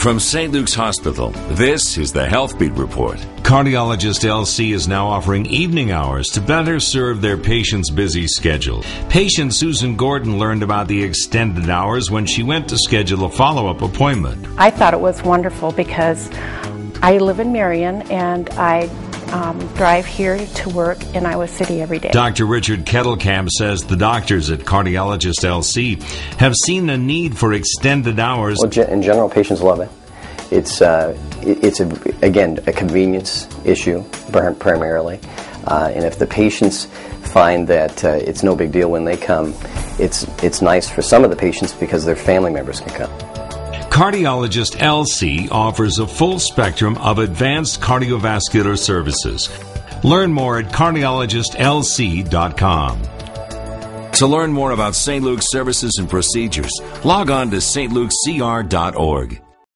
From St. Luke's Hospital, this is the Health Beat Report. Cardiologist LC is now offering evening hours to better serve their patients' busy schedule. Patient Susan Gorton learned about the extended hours when she went to schedule a follow up appointment. I thought it was wonderful because I live in Marion and I um, drive here to work in Iowa City every day. Dr. Richard Kettelkamp says the doctors at Cardiologist LC have seen the need for extended hours. Well, in general, patients love it. It's uh, it's a, again a convenience issue primarily, uh, and if the patients find that uh, it's no big deal when they come, it's it's nice for some of the patients because their family members can come. Cardiologist LC offers a full spectrum of advanced cardiovascular services. Learn more at cardiologistlc.com. To learn more about St. Luke's services and procedures, log on to stlukeCR.org.